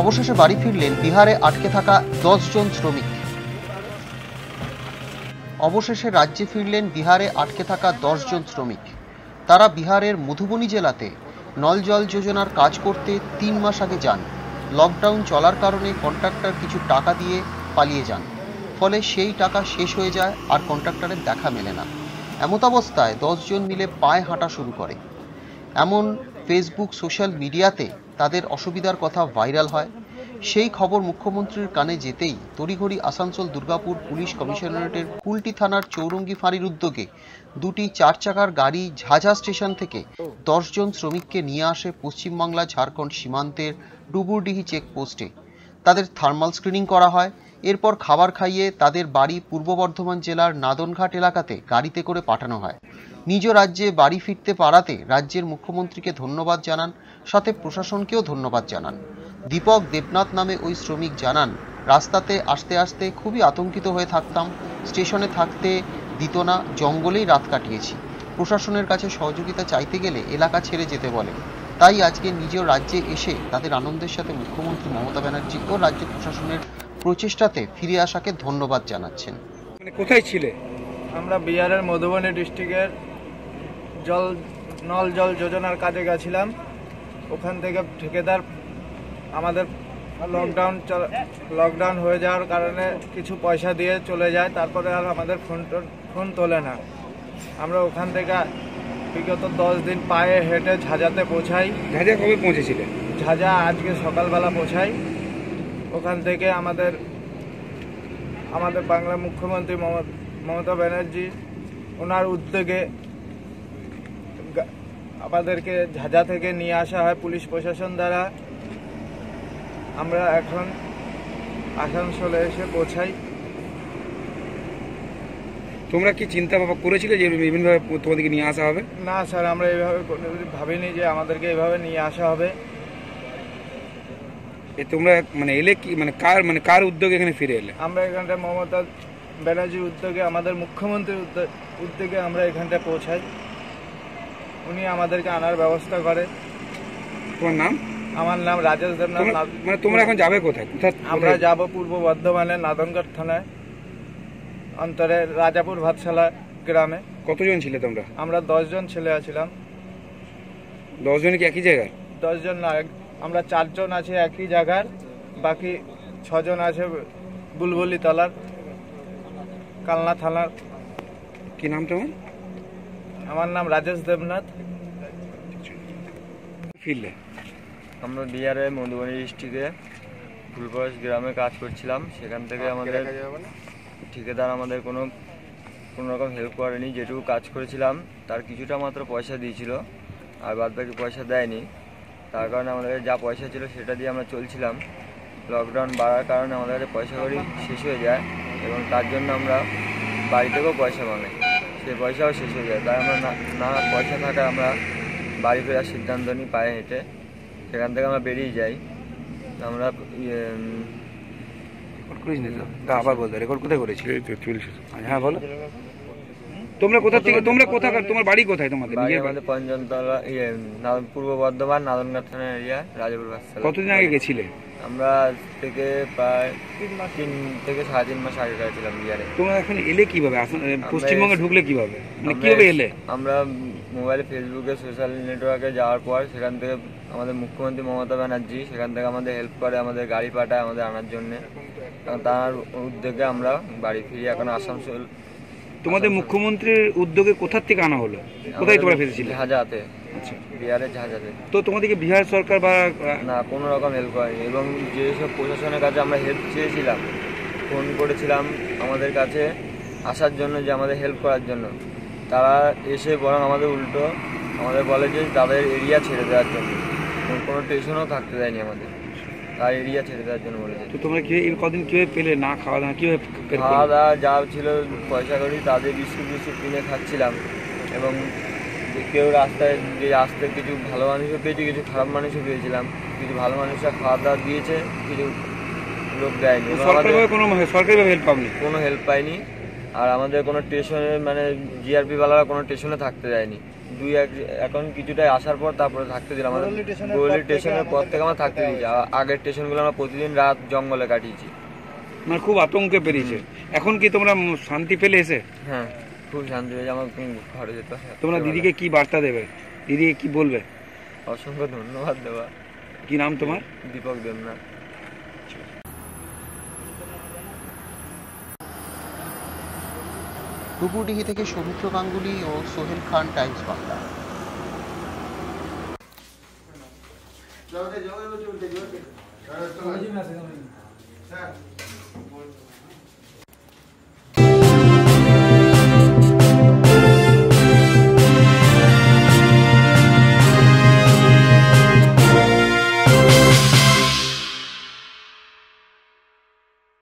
অবশেষে বাড়ি ফিরলেন বিহারে আটকে থাকা দশজন শ্রমিক। অবশেষে রাজ্যে ফিরলেন বিহারে আটকে থাকা দশজন শ্রমিক। তারা বিহারের মধুবনী জেলাতে নল জল যোজনার কাজ করতে তিন মাস আগে যান। লকডাউন চলার কারণে কন্ট্রাক্টর কিছু টাকা দিয়ে পালিয়ে যান। ফলে সেই টাকা শেষ হয়ে যায় আর কন্ট্রাক্টরের দেখা মেলে না। এমতাবস্থায় দশজন মিলে পায়ে হাঁটা শুরু করে। এমন ফেসবুক সোশ্যাল মিডিয়াতে তাদের অসুবিধার কথা ভাইরাল হয়। সেই খবর মুখ্যমন্ত্রীর কানে যেতেই তড়িঘড়ি আসানসোল দুর্গাপুর পুলিশ কমিশনারেটের কুলটি থানার চৌরঙ্গি ফাঁড়ির উদ্যোগে দুটি চার চাকার গাড়ি ঝাঝা স্টেশন থেকে দশজন শ্রমিককে নিয়ে আসে পশ্চিমবাংলা ঝাড়খণ্ড সীমান্তের ডুবুরডিহি চেকপোস্টে। তাদের থার্মাল স্ক্রিনিং করা হয়। এরপর খাবার খাইয়ে তাদের বাড়ি পূর্ব বর্ধমান জেলার নাদনঘাট এলাকাতে গাড়িতে করে পাঠানো হয়। নিজ রাজ্যে বাড়ি ফিরতে পারাতে রাজ্যের মুখ্যমন্ত্রীকে ধন্যবাদ জানান সাথে প্রশাসনকেও ধন্যবাদ জানান। দীপক দেবনাথ নামে ওই শ্রমিক জানান রাস্তাতে আসতে আসতে খুবই আতঙ্কিত হয়ে থাকতাম স্টেশনে থাকতে দিত না জঙ্গলেই রাত কাটিয়েছি। প্রশাসনের কাছে সহযোগিতা চাইতে গেলে এলাকা ছেড়ে যেতে বলে। তাই আজকে নিজ রাজ্যে এসে তাদের আনন্দের সাথে মুখ্যমন্ত্রী মমতা ব্যানার্জি ও রাজ্য প্রশাসনের প্রচেষ্টাতে ফিরে আসাকে ধন্যবাদ জানাচ্ছেন। মানে কোথায় ছিলে? আমরা বিহারের মধুবনী ডিস্ট্রিক্টের জল নল জল যোজনার কাজে গেছিলাম। ওখান থেকে ঠিকাদার আমাদের লকডাউন লকডাউন হয়ে যাওয়ার কারণে কিছু পয়সা দিয়ে চলে যায় তারপরে আর আমাদের ফোন ফোন তোলে না। আমরা ওখান থেকে বিগত দশ দিন পায়ে হেঁটে ঝাঁঝাতে পৌঁছাই। ঝাঁঝা কবে পৌঁছেছিলে? ঝাঁঝা আজকে সকালবেলা পৌঁছাই। ওখান থেকে আমাদের আমাদের বাংলার মুখ্যমন্ত্রী মম- মমতা ব্যানার্জি ওনার উদ্যোগে আমাদেরকে ঝাঁঝা থেকে নিয়ে আসা হয় পুলিশ প্রশাসন দ্বারা। আমরা এখন আসানসোলে এসে পৌঁছাই। তোমরা কি চিন্তা ভাবনা করেছিলে যে বিভিন্নভাবে তোমাদেরকে নিয়ে আসা হবে? না স্যার আমরা এইভাবে ভাবিনি যে আমাদেরকে এইভাবে নিয়ে আসা হবে। এ তোমরা মানে এলে কি মানে কার মানে কার উদ্যোগে এখানে ফিরে এলে? আমরা এখানটা মমতা ব্যানার্জির উদ্যোগে আমাদের মুখ্যমন্ত্রীর উদ্যোগ- উদ্যোগে আমরা এখানটা পৌঁছাই। উনি আমাদেরকে আনার ব্যবস্থা করে। তোমার নাম? আমার নাম রাজেশ দেবনাথ মানে তোমরা এখন যাবে কোথায়? আমরা? যাব পূর্ব বর্ধমানের নাদনগড় থানায় অন্তরে রাজাপুর ভাতশালা গ্রামে। কতজন ছিলে তোমরা? আমরা দশজন ছেলে আছিলাম। দশজন কি একই জায়গায়? দশজন না আমরা চারজন আছি একই জায়গার বাকি ছজন আছে বুলবুলি তলার কালনা থানার। কি নাম তোমার? আমার নাম রাজেশ দেবনাথ। ফিরলে? আমরা বিহারের মধুবনী ডিস্ট্রিক্টে ফুলপরশ গ্রামে কাজ করছিলাম। সেখান থেকে আমাদের ঠিকাদার আমাদের কোনো কোনো রকম হেল্প করেনি। যেটুকু কাজ করেছিলাম তার কিছুটা মাত্র পয়সা দিয়েছিল আর বাদ বাকি পয়সা দেয়নি। তার কারণে আমাদের যা পয়সা ছিল সেটা দিয়ে আমরা চলছিলাম। লকডাউন বাড়ার কারণে আমাদের কাছে পয়সা করি শেষ হয়ে যায় এবং তার জন্য আমরা বাড়ি থেকেও পয়সা মাঙাই সেই পয়সাও শেষ হয়ে যায়। তাই আমরা না না পয়সা থাকায় আমরা বাড়ি ফেরার সিদ্ধান্ত নিই পায়ে হেঁটে। সেখান থেকে আমরা বেরিয়ে যাই। আমরা ইয়ে, আবার বলতে রেকর্ড কোথায় করেছিলে হ্যাঁ বলো। তোমরা কোথা থেকে তোমরা তোমার বাড়ি কোথায় তোমাদের? বাড়ি নিজের বাড়ি। আমাদের পঞ্চমতলা ইয়ে পূর্ব বর্ধমান নাদনঘাট থানা এরিয়া রাজাপুর কতদিন আগে গেছিলে? আমরা আজ থেকে প্রায় তিন থেকে সাড়ে তিন মাস আগে গেছিলাম বিহারে। তোমরা এখন এলে কীভাবে? পশ্চিমবঙ্গে ঢুকলে কীভাবে? মানে আমরা কীভাবে এলে? আমরা মোবাইলে ফেসবুকে সোশ্যাল নেটওয়ার্কে যাওয়ার পর সেখান থেকে আমাদের মুখ্যমন্ত্রী মমতা ব্যানার্জি সেখান থেকে আমাদের হেল্প করে আমাদের গাড়ি পাঠায় আমাদের আনার জন্য। তার উদ্যোগে আমরা বাড়ি ফিরি এখন আসানসোল তোমাদের মুখ্যমন্ত্রীর উদ্যোগে কোথার থেকে আনা হলো? কোথায় তোমরা ফেসেছিলে? ঝাঁঝাতে আচ্ছা। বিহারের ঝাঁঝাতে তো তোমাদেরকে বিহার সরকার বা না কোনো রকম হেল্প করেনি এবং যেসব প্রশাসনের কাছে আমরা হেল্প চেয়েছিলাম ফোন করেছিলাম আমাদের কাছে আসার জন্য যে আমাদের হেল্প করার জন্য। তারা এসে বরং আমাদের উল্টো আমাদের বলে যে তাদের এরিয়া ছেড়ে দেওয়ার জন্য। কোনো স্টেশনও থাকতে দেয়নি আমাদের। তার এরিয়া ছেড়ে দেওয়ার জন্য বলেছে। তো তোমরা কি কদিন কীভাবে পেলে? না খাওয়া দাওয়া কীভাবে? খাওয়া দাওয়া যা ছিল পয়সা করি তাদের বিস্কুট বিস্কুট কিনে খাচ্ছিলাম। এবং কেউ রাস্তায় যে রাস্তায় কিছু ভালো মানুষও পেয়েছি কিছু খারাপ মানুষও পেয়েছিলাম। কিছু ভালো মানুষরা খাওয়া দাওয়া দিয়েছে কিছু লোক দেয়নি। কোনো সরকারিভাবে হেল্প পাবনি কোনো হেল্প পাইনি আর আমাদের কোনো স্টেশনে মানে জিআরপি বালারা কোনো স্টেশনে থাকতে দেয়নি। দুই এক এখন কিছুটাই আসার পর তারপরে থাকতে দিলাম আমাদের। গৌরহল্লি স্টেশনের পর গোয়ালি থেকে স্টেশনের পর থেকে আমরা থাকতে দিয়েছি। আর আগের স্টেশনগুলো আমরা প্রতিদিন রাত জঙ্গলে কাটিয়েছি। মানে খুব আতঙ্কে পেরিয়েছে। এখন কি তোমরা শান্তি পেলে এসে? হ্যাঁ। খুব শান্তি হয়েছে আমার ঘরে যেতে হয়। তোমরা দিদিকে কি বার্তা দেবে দিদিকে কি বলবে অসংখ্য ধন্যবাদ দেওয়া কি নাম তোমার দীপক দেবনাথ টুকুরডিহি থেকে সৌমিত্র গাঙ্গুলি ও সোহেল খান টাইমস বাংলা জগতে